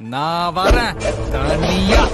நான் வரேன். தனியா.